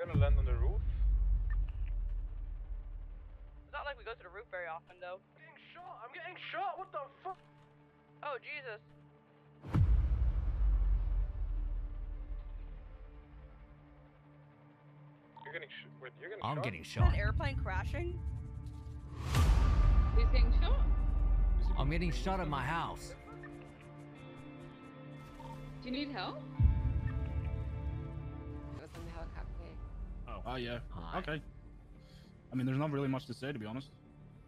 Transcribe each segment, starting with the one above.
Gonna land on the roof. It's not like we go to the roof very often, though. I'm getting shot. I'm getting shot. What the fuck? Oh, Jesus. You're getting sh- wait, You're getting I'm shot. getting Is shot. an airplane crashing? He's getting shot. I'm getting shot at my house. Do you need help? Oh, oh yeah. Hi. Okay. I mean, there's not really much to say, to be honest.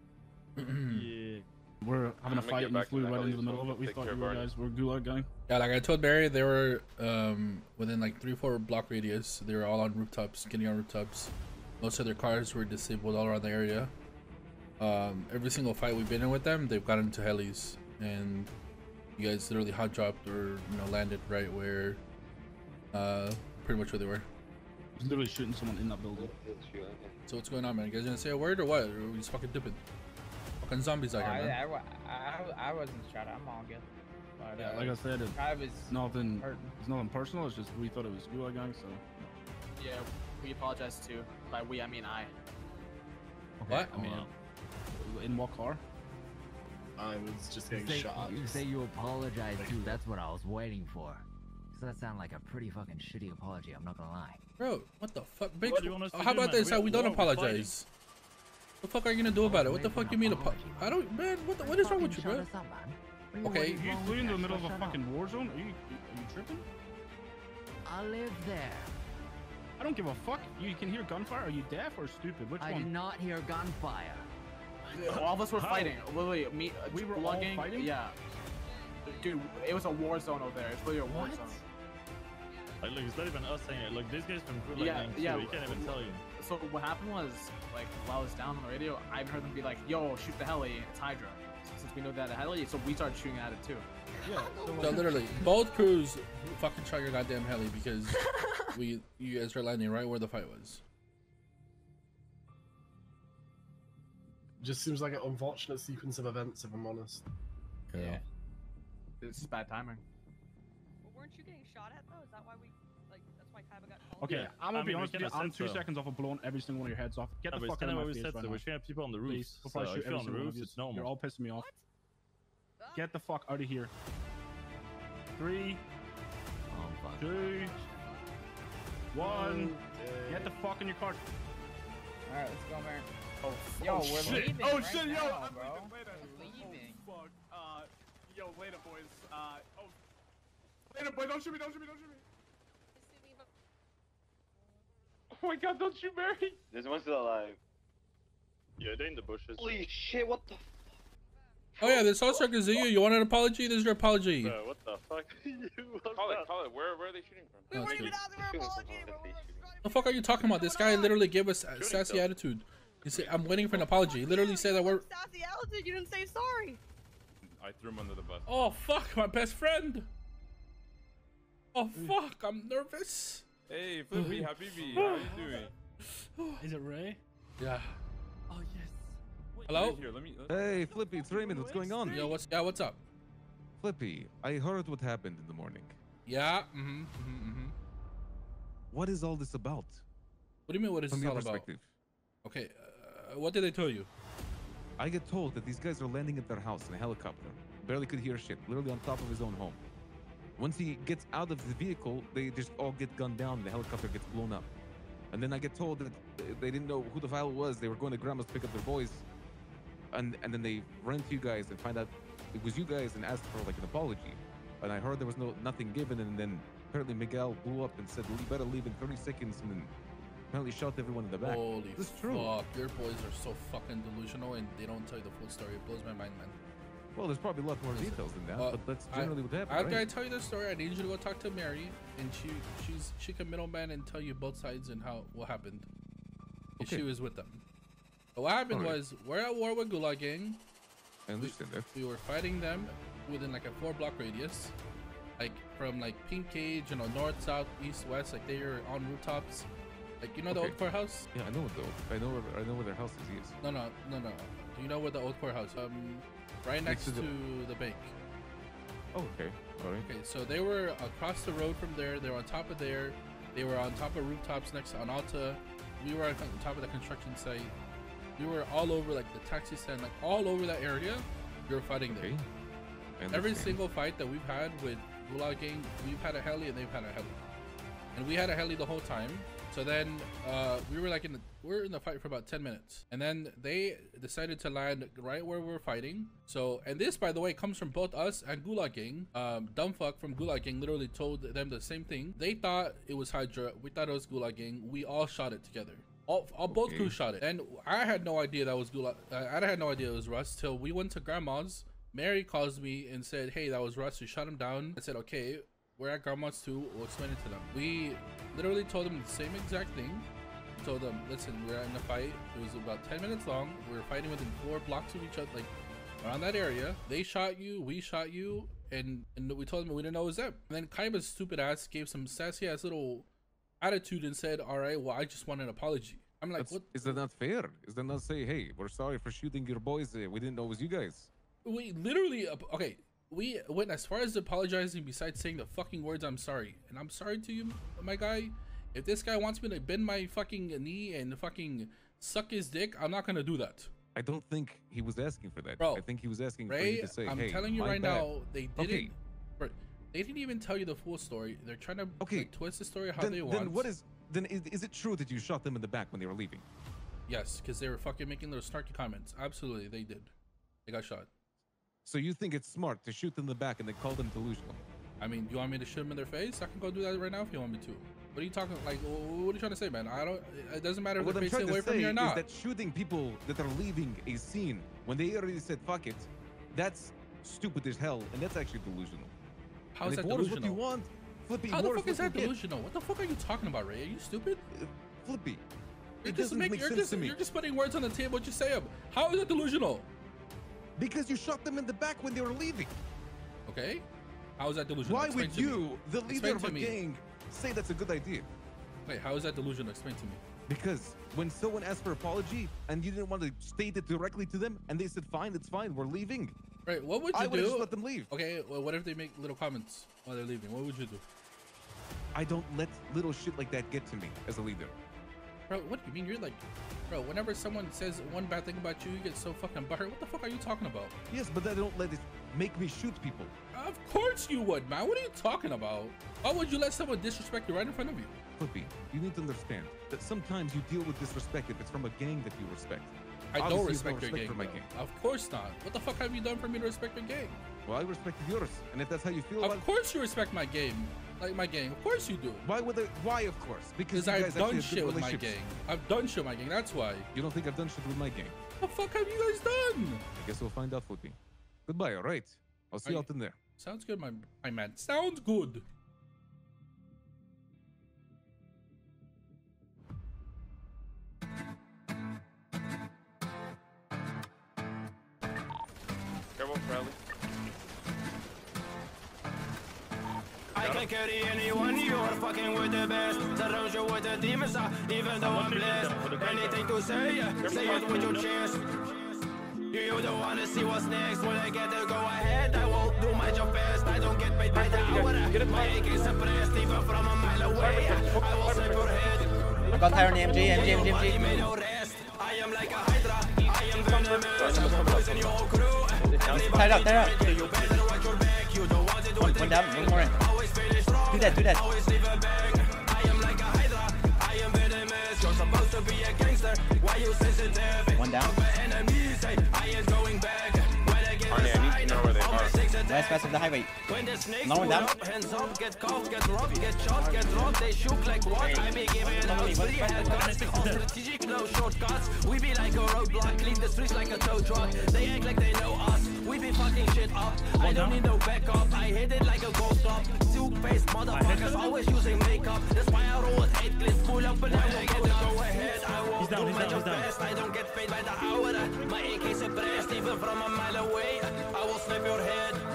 yeah. We're having a I'm gonna fight and you flew right into the middle of it. We take thought care you of guys were gulag gang. Yeah, like I told Barry, they were um, within like three, four block radius. They were all on rooftops, getting on rooftops. Most of their cars were disabled all around the area. Um, every single fight we've been in with them, they've gotten into helis, and you guys literally hot dropped or you know landed right where, uh, pretty much where they were. He's literally shooting someone in that building. So what's going on, man? You guys gonna say a word or what? Or are we just fucking dipping? Fucking zombies out I, here, man. I, wa- I, I wasn't shot. I'm all good. But, Yeah, uh, like I said, it's I was nothing. hurting. It's nothing personal. It's just we thought it was gulag gang, so. Yeah, we apologize too. By we, I mean I. What? I mean, in what car? I was just You getting say, shot. you say you apologize too. That's what I was waiting for. So that sounded like a pretty fucking shitty apology. I'm not gonna lie. Bro, what the fuck? Bitch, What do you want us to how do, about man? this? We- How we don't we're fighting. apologize? What the fuck are you gonna do about it? What the fuck an you mean? Apo- apology, I don't, man. What the, what is wrong with you, bro? up, man. What do you- Okay. what is You wrong flew with into the middle of a fucking war zone? Are you, are you tripping? I live there. I don't give a fuck. You can hear gunfire. Are you deaf or stupid? Which I one? did not hear gunfire. All of us were How? fighting. Literally, me. Uh, We were all lugging- fighting? Yeah. Dude, it was a war zone over there. It's literally a war What? zone. Like, look, it's not even us saying it. Look, this guy's from Gulag Yeah, Gang too. yeah. He can't even tell you. So what happened was, like, while I was down on the radio, I heard them be like, "Yo, shoot the heli! It's Hydra." Since we know that a heli, so we started shooting at it too. Yeah. So, So literally, both crews fucking shot your goddamn heli because we you guys are landing right where the fight was. Just seems like an unfortunate sequence of events, if I'm honest. Yeah. This is bad timing. But weren't you getting shot at, though? Is that why we, okay, Yeah, I'm gonna I be mean, we honest with you. I'm said two so. seconds off of blowing every single one of your heads off. Get Yeah, the but fuck out of of my we face said. right So now. we're shooting people on the Please, roofs. before I shoot you're every on the single one of roofs, it's normal. You're all pissing me off. What? Get the fuck out of here. Three, Oh fuck. two, one. Get the fuck in your car. all right, let's go, man. Oh, Yo, oh, we're shit. leaving. Oh right shit, yo! I'm bro. later. We're leaving. Oh, fuck. Uh, yo, later, boys. Uh, oh. Later, boy. Don't shoot me. Don't shoot me. Don't shoot me. Oh my god, don't you, Barry? There's one still alive. Yeah, they're in the bushes. Holy shit, what the Oh yeah, this also Kazuya. You You want an apology? There's your apology. Bro, what the fuck? Call it, call it. Where, where are they shooting from? We No, weren't it's even good. asking for an apology, bro. We're just trying to The fuck are you talking about? This guy literally gave us a sassy stuff. attitude. He said, "I'm waiting for an apology." He literally said that we're. Sassy attitude. You didn't say sorry. I threw him under the bus. Oh fuck, my best friend. Oh fuck, I'm nervous. Hey, Flippy, Habibi, how you doing? Is it Ray? Yeah. Oh yes. Hello? Here, let me. Hey, Flippy, it's Raymond. What's going on? Yo, what's yeah? What's up? Flippy, I heard what happened in the morning. Yeah. Mm-hmm. Mm-hmm. mm-hmm. What is all this about? What do you mean? What is From this your all about? perspective. Okay. Uh, what did they tell you? I get told that these guys are landing at their house in a helicopter. Barely could hear shit, literally on top of his own home. Once he gets out of the vehicle, they just all get gunned down and the helicopter gets blown up. And then I get told that they didn't know who the file was. They were going to grandma's to pick up their boys. And and then they ran to you guys and find out it was you guys and asked for like an apology. And I heard there was no nothing given and then apparently Miguel blew up and said, "We better leave in 30 seconds," and then apparently shot everyone in the back. Holy This is true. fuck! Your boys are so fucking delusional, and they don't tell you the full story. It blows my mind, man. Well, there's probably a lot more details than that, Uh, but that's I- generally what happened. After I right? tell you the story, I need you to go talk to Mary, and she she's she can middleman and tell you both sides and how what happened. And She was with them. But what happened Alright. was we're at war with Gulag Gang. I understand that. We were fighting them within like a four block radius, like from like Pink Cage, you know, north, south, east, west. Like they were on rooftops. Like you know the Okay. old courthouse? Yeah, I know though. I know where I know where their house is. Yes. No, no, no, no. Do you know where the old courthouse? Um, right next, Next to, to the... the- bank. Oh, okay. All right. Okay, so they were across the road from there. They were on top of there. They were on top of rooftops next to Analta. We were on top of the construction site. We were all over like the taxi stand, like all over that area. We were fighting there. Okay. I Every single fight that we've had with Gulag Gang, we've had a heli and they've had a heli, and we had a heli the whole time. So then uh, we were like in the we are in the fight for about ten minutes, and then they decided to land right where we are fighting. So and this, by the way, comes from both us and Gulag Gang. Um, Dumbfuck from Gulag Gang literally told them the same thing. They thought it was Hydra. We thought it was Gulag Gang. We all shot it together. All, all both Okay. crews shot it, and I had no idea that was Gulag. I I had no idea it was Rust till we went to Grandma's. Mary calls me and said, "Hey, that was Rust. We shot him down." I said, "Okay, we're at Grandma's too. We'll explain it to them." We literally told them the same exact thing. We told them, "Listen, we're in a fight. It was about 10 minutes long. We were fighting within four blocks of each other, like around that area. They shot you. We shot you." And, and we told them we didn't know it was them. And then Kaiba's stupid ass gave some sassy ass little attitude and said, "All right, well, I just want an apology." I'm like, That's- "What? Is that not fair? Is that not say, hey, we're sorry for shooting your boys. Uh, we didn't know it was you guys. we literally okay we went as far as apologizing besides saying the fucking words i'm sorry and i'm sorry to you my guy if this guy wants me to bend my fucking knee and fucking suck his dick i'm not gonna do that I don't think he was asking for that. Bro, I think he was asking for you to say, i'm hey, telling you right bad. now they didn't Okay. they didn't even tell you the full story they're trying to Okay. like, twist the story how Then, they then what is then is, is it true that you shot them in the back when they were leaving? yes because they were fucking making those snarky comments absolutely they did they got shot So you think it's smart to shoot them in the back and then call them delusional? I mean, do you want me to shoot them in their face? I can go do that right now if you want me to. What are you talking like? What are you trying to say, man? I don't. It doesn't matter if what they're facing away from say me or is that shooting people that are leaving a scene when they already said fuck it, that's stupid as hell, and that's actually delusional. How is and that if war delusional? what you want, Flippy, How the fuck is that you delusional? What the fuck are you talking about, Ray? Are you stupid? Uh, Flippy, You're it just doesn't making. make You're sense just. to me. You're just putting words on the table. Just say them. How is that delusional? Because you shot them in the back when they were leaving. Okay. How is that delusional? Why Explain would you, the leader Explain of a gang, say that's a good idea? Wait, how is that delusional? Explain to me. Because when someone asked for apology and you didn't want to state it directly to them, and they said, "Fine, it's fine, we're leaving," Right. What would you do? I would just let them leave. Okay. Well, what if they make little comments while they're leaving? What would you do? I don't let little shit like that get to me as a leader. Bro, what do you mean? You're like, bro. Whenever someone says one bad thing about you, you get so fucking butthurt. What the fuck are you talking about? Yes, but I don't let it make me shoot people. Of course you would, man. What are you talking about? Why would you let someone disrespect you right in front of you? Flippy, you need to understand that sometimes you deal with disrespect if it's from a gang that you respect. I don't Obviously, you respect your gang, for my gang. Of course not. What the fuck have you done for me to respect your gang? Well, I respect yours, and if that's how you feel about Of course you respect my game, like my game. Of course you do. why would I? Why, of course? Because Because you I've done shit with my game. I've done shit with my game. That's why. You don't think I've done shit with my game? What the fuck have you guys done? I guess we'll find out, Flippy. Goodbye, all right? I'll see you Are out in there. Sounds good, my my man. Sounds good. Careful, Bradley. Can carry anyone, you're fucking with the best. Surround you with the demons, uh, even though I'm blessed. Anything to say, uh, say it with your chest. You don't wanna see what's next. When I get the go ahead, I won't do my job best. I don't get paid by the hour. I get my AK is suppressed, even from a mile away. I will save your head. Got Tyron MG, MG, MG, Nobody MG. may no rest. I am like a hydra. I am venomous. I will poison your crew. Tie it up, tie it up. You better watch your back. You don't want it One, with one down, one more in. That, do that. West, west of the highway. When the snakes Another one down. up, hands up, get caught, get robbed, get shot, get robbed. They shoot like what? I be giving out free handguns. All strategic, no shortcuts. We be like a roadblock, clean the streets like a tow truck. They act like they know us. We be fucking shit up. I don't need no backup. I hit it like a club. Two-faced motherfuckers always using makeup. That's why I roll with eight clips, pull up and I will get go ahead. I won't do my job best. I don't get paid by the hour. My AK suppressed even from a mile away. I will snap your head.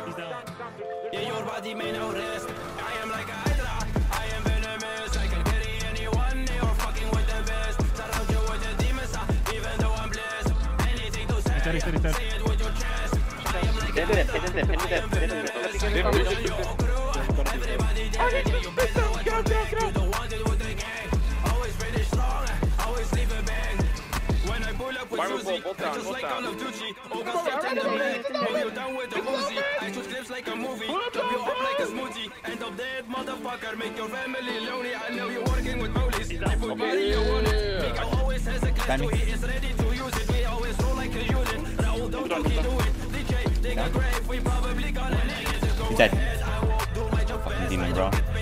Body may now rest. I am like a hydra. I am venomous. I can carry anyone. You're fucking with the best. Surround you with the demons. uh, Even though I'm blessed. Anything to say. Say it with your chest. I am like a hydra. I am venomous. Everybody there. It with Armor pull, both down, Just like. Call of Duty, all got stepped in the man. Hold you down with the Uzi. I shoot clips like a movie. Chop you up like a smoothie. End up dead, motherfucker. Make your family lonely. I know you're working with police. I put money you want it. Miguel always has a class, so he is ready to use it. We always roll like a unit. Raul, don't you keep do it. DJ, dig a grave. We probably gonna name it. Go dead. ahead. I won't do my job fast.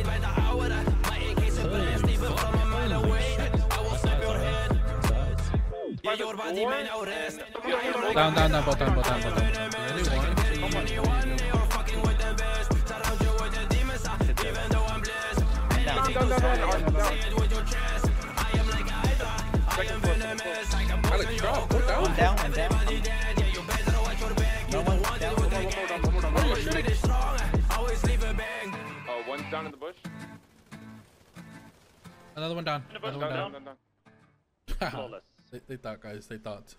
Yeah, your body may now rest. Down, down, down, both down, both down, both down. Alex, drop, go down. One down, one down. No one down. What are you shooting? Oh, one's down in the bush. Another one down. Down, Another down, one down, down. down, down. They, they thought, guys. They thought.